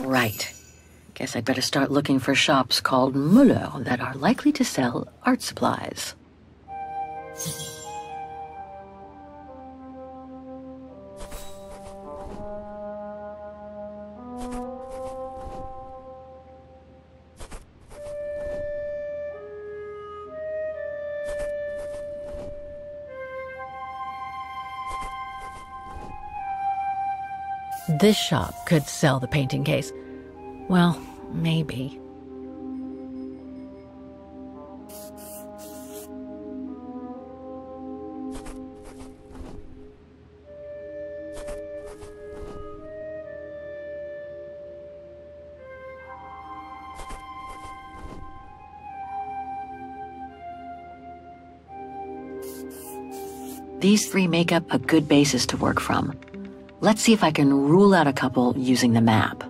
Right. Guess I'd better start looking for shops called Muller that are likely to sell art supplies. This shop could sell the painting case. Well, maybe. These three make up a good basis to work from. Let's see if I can rule out a couple using the map.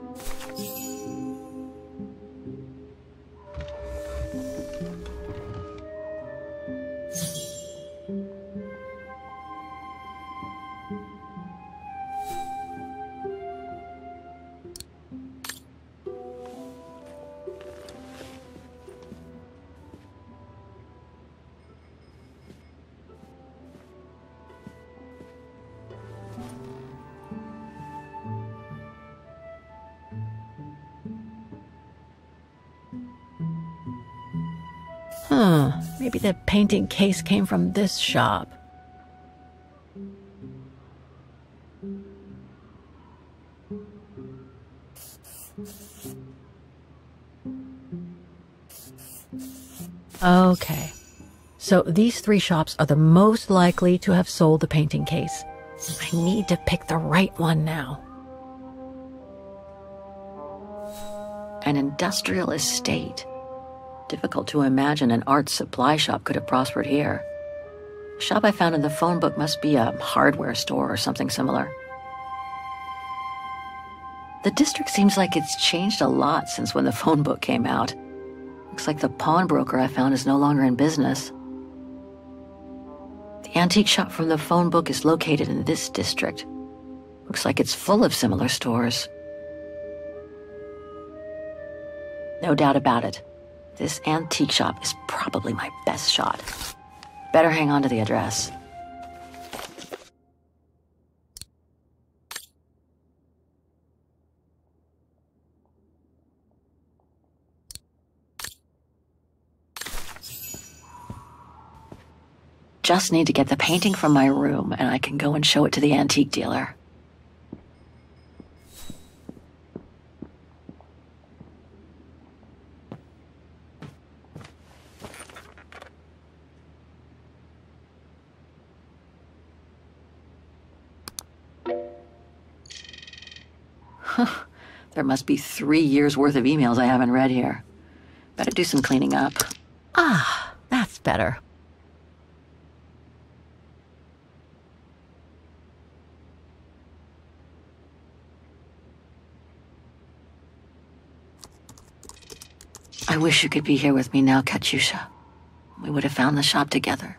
Maybe the painting case came from this shop. Okay. So these three shops are the most likely to have sold the painting case. I need to pick the right one now. An industrial estate. Difficult to imagine an art supply shop could have prospered here. The shop I found in the phone book must be a hardware store or something similar. The district seems like it's changed a lot since when the phone book came out. Looks like the pawnbroker I found is no longer in business. The antique shop from the phone book is located in this district. Looks like it's full of similar stores. No doubt about it. This antique shop is probably my best shot. Better hang on to the address. Just need to get the painting from my room and I can go and show it to the antique dealer. there must be three years worth of emails I haven't read here. Better do some cleaning up. Ah, that's better. I wish you could be here with me now, Katyusha. We would have found the shop together.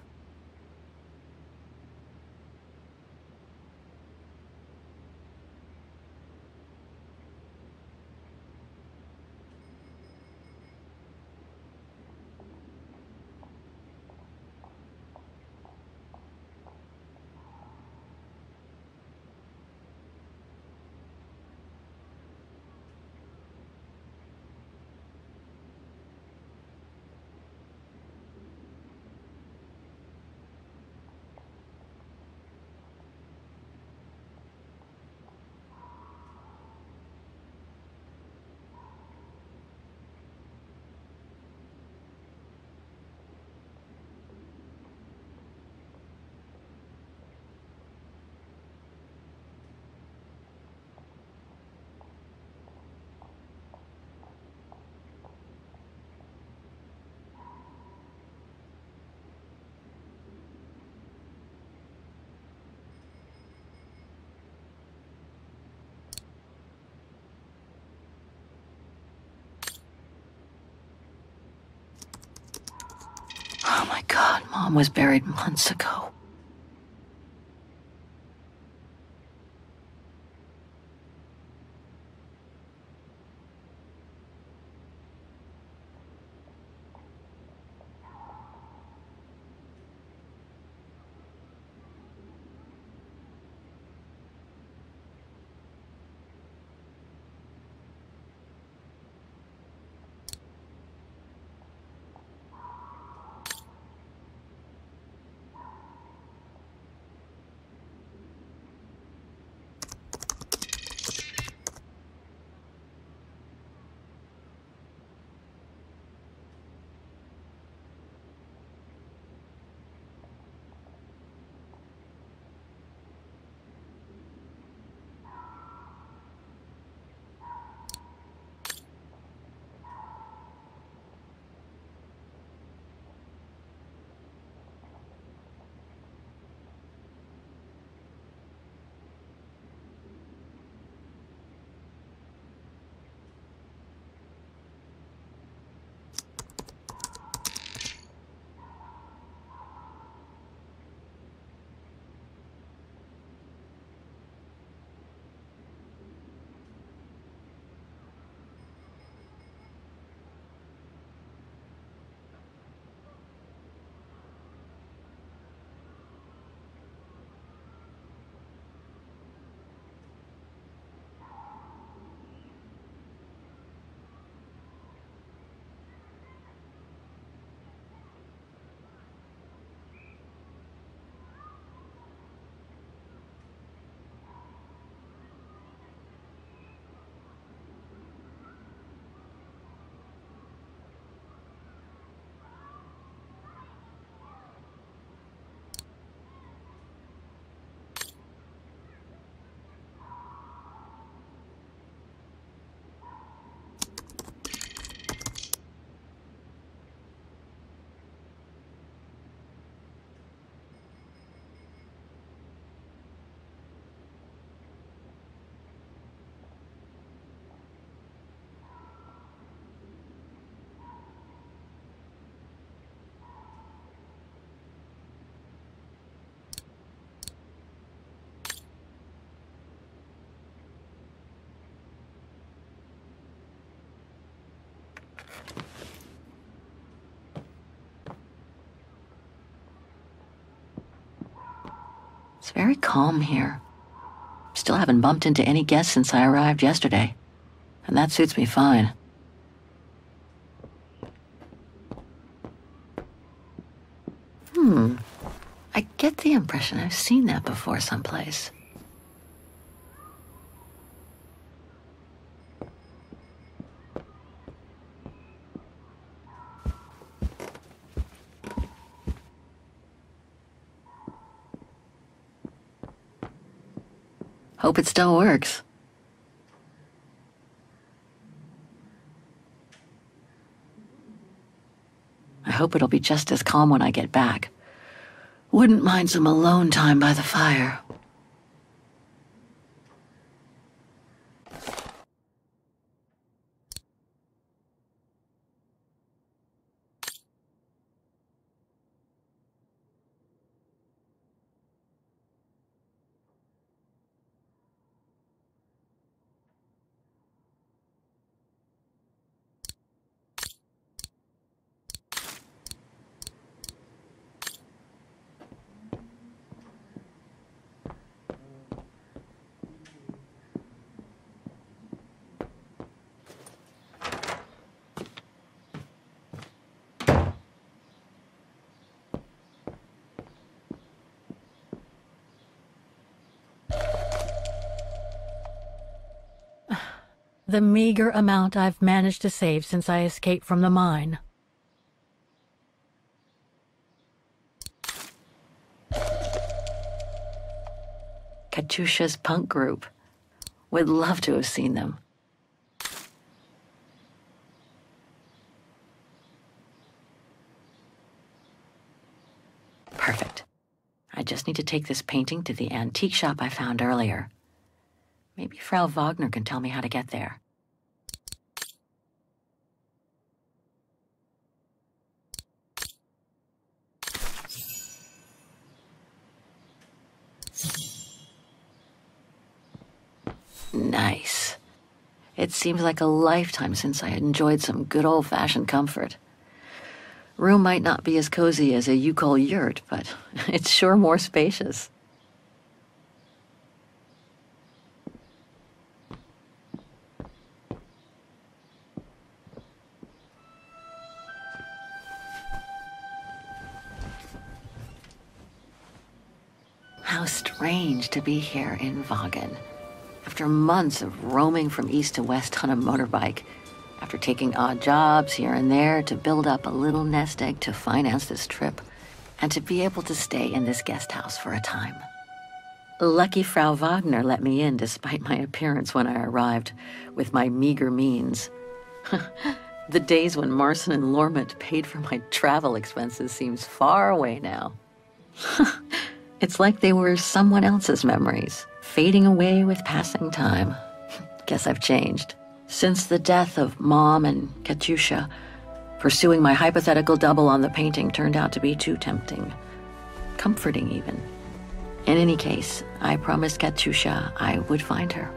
Oh my god, Mom was buried months ago. It's very calm here. Still haven't bumped into any guests since I arrived yesterday. And that suits me fine. Hmm. I get the impression I've seen that before someplace. Hope it still works. I hope it'll be just as calm when I get back. Wouldn't mind some alone time by the fire. The meager amount I've managed to save since I escaped from the mine. Katyusha's punk group. Would love to have seen them. Perfect. I just need to take this painting to the antique shop I found earlier. Maybe Frau Wagner can tell me how to get there. Nice. It seems like a lifetime since I enjoyed some good old-fashioned comfort. Room might not be as cozy as a Youkol yurt, but it's sure more spacious. Strange to be here in Vaghen. After months of roaming from east to west on a motorbike, after taking odd jobs here and there to build up a little nest egg to finance this trip, and to be able to stay in this guest house for a time. Lucky Frau Wagner let me in despite my appearance when I arrived, with my meager means. the days when Marson and Lormet paid for my travel expenses seems far away now. It's like they were someone else's memories, fading away with passing time. Guess I've changed. Since the death of Mom and Katyusha, pursuing my hypothetical double on the painting turned out to be too tempting. Comforting, even. In any case, I promised Katyusha I would find her.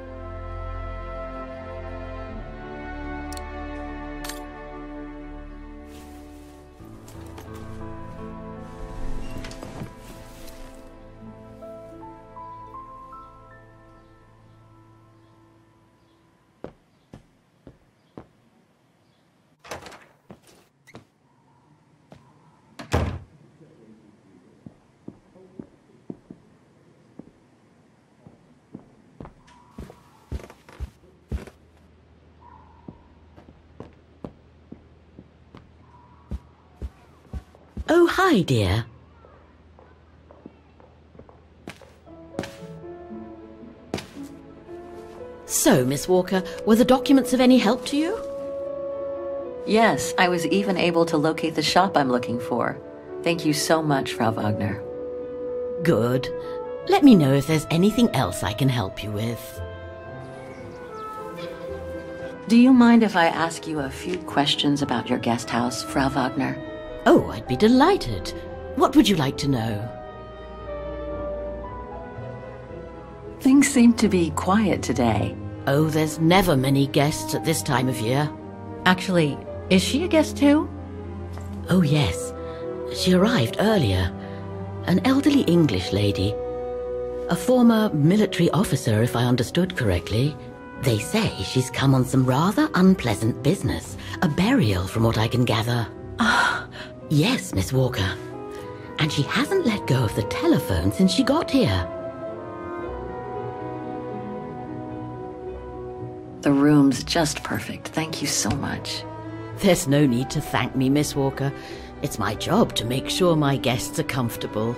Oh, hi, dear. So, Miss Walker, were the documents of any help to you? Yes, I was even able to locate the shop I'm looking for. Thank you so much, Frau Wagner. Good. Let me know if there's anything else I can help you with. Do you mind if I ask you a few questions about your guest house, Frau Wagner? Oh, I'd be delighted. What would you like to know? Things seem to be quiet today. Oh, there's never many guests at this time of year. Actually, is she a guest too? Oh, yes. She arrived earlier. An elderly English lady. A former military officer, if I understood correctly. They say she's come on some rather unpleasant business. A burial, from what I can gather. Ah. Yes, Miss Walker. And she hasn't let go of the telephone since she got here. The room's just perfect. Thank you so much. There's no need to thank me, Miss Walker. It's my job to make sure my guests are comfortable.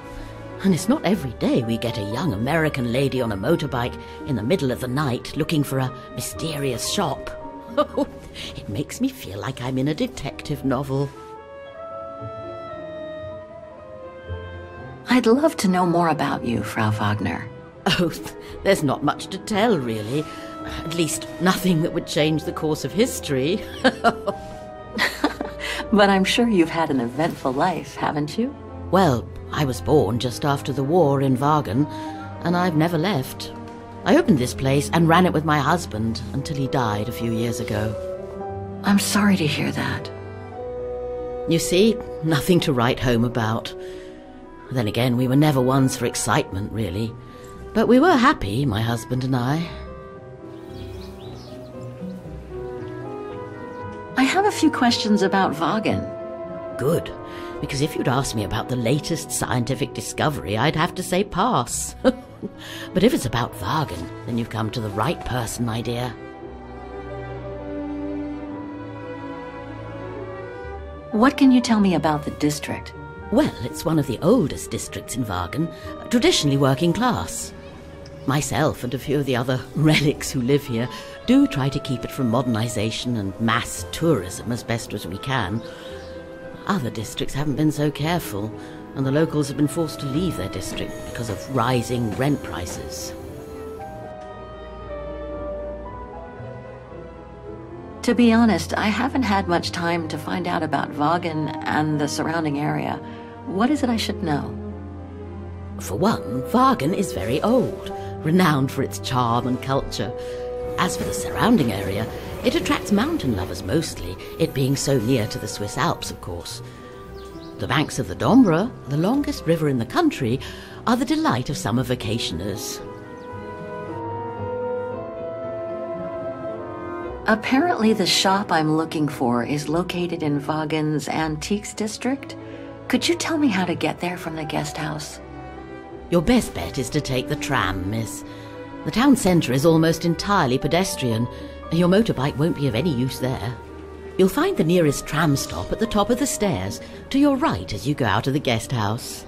And it's not every day we get a young American lady on a motorbike in the middle of the night looking for a mysterious shop. Oh, it makes me feel like I'm in a detective novel. I'd love to know more about you, Frau Wagner. Oh, there's not much to tell, really. At least, nothing that would change the course of history. but I'm sure you've had an eventful life, haven't you? Well, I was born just after the war in Vaghen, and I've never left. I opened this place and ran it with my husband until he died a few years ago. I'm sorry to hear that. You see, nothing to write home about. Then again, we were never ones for excitement, really. But we were happy, my husband and I. I have a few questions about Vaghen. Good, because if you'd asked me about the latest scientific discovery, I'd have to say pass. but if it's about Vaghen, then you've come to the right person, my dear. What can you tell me about the district? Well, it's one of the oldest districts in Vaghen, traditionally working class. Myself and a few of the other relics who live here do try to keep it from modernisation and mass tourism as best as we can. Other districts haven't been so careful, and the locals have been forced to leave their district because of rising rent prices. To be honest, I haven't had much time to find out about Vaghen and the surrounding area. What is it I should know? For one, Vaghen is very old, renowned for its charm and culture. As for the surrounding area, it attracts mountain lovers mostly, it being so near to the Swiss Alps, of course. The banks of the Dombra, the longest river in the country, are the delight of summer vacationers. Apparently, the shop I'm looking for is located in Vaghen's Antiques District. Could you tell me how to get there from the guest house? Your best bet is to take the tram, miss. The town centre is almost entirely pedestrian, and your motorbike won't be of any use there. You'll find the nearest tram stop at the top of the stairs, to your right as you go out of the guest house.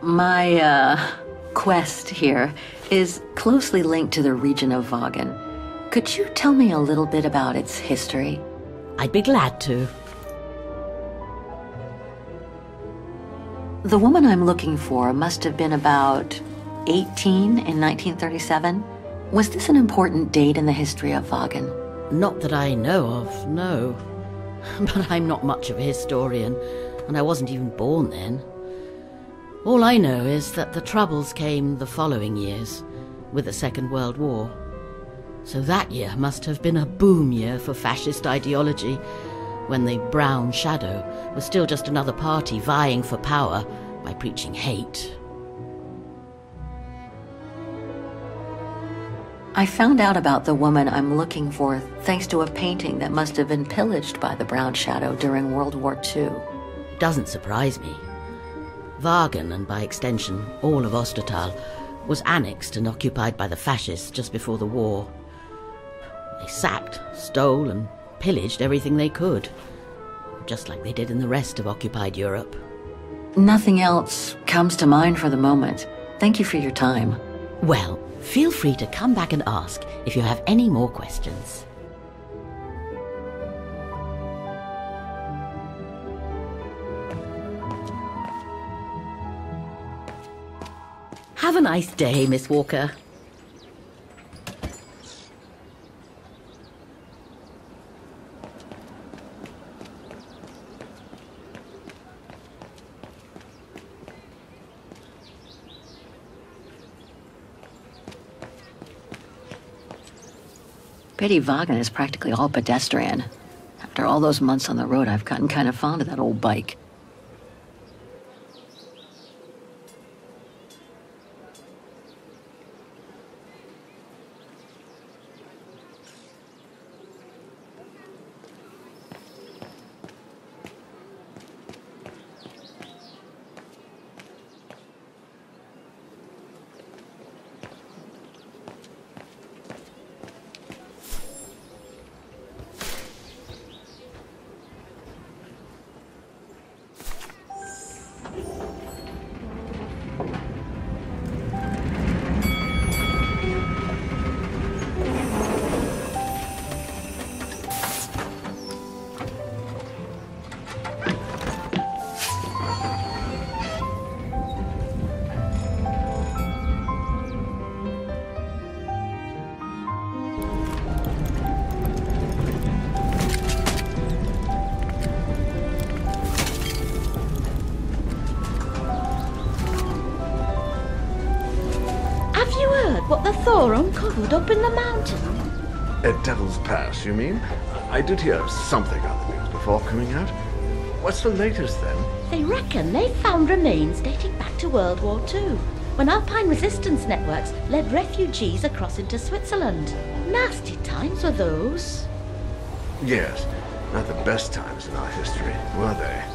My, uh, quest here is closely linked to the region of Vaghen. Could you tell me a little bit about its history? I'd be glad to. The woman I'm looking for must have been about 18 in 1937. Was this an important date in the history of Vaghen? Not that I know of, no. But I'm not much of a historian, and I wasn't even born then. All I know is that the Troubles came the following years, with the Second World War. So that year must have been a boom year for fascist ideology, when the Brown Shadow was still just another party vying for power by preaching hate. I found out about the woman I'm looking for thanks to a painting that must have been pillaged by the Brown Shadow during World War II. It Doesn't surprise me. Vaghen, and by extension all of Ostertal, was annexed and occupied by the fascists just before the war. They sacked, stole, and pillaged everything they could, just like they did in the rest of occupied Europe. Nothing else comes to mind for the moment. Thank you for your time. Well, feel free to come back and ask if you have any more questions. Have a nice day, Miss Walker. Betty Vaghen is practically all pedestrian. After all those months on the road, I've gotten kind of fond of that old bike. What the Thor uncovered up in the mountain? At Devil's Pass, you mean? I did hear something on the news before coming out. What's the latest then? They reckon they've found remains dating back to World War II, when Alpine resistance networks led refugees across into Switzerland. Nasty times were those. Yes, not the best times in our history, were they?